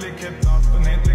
Lick it on and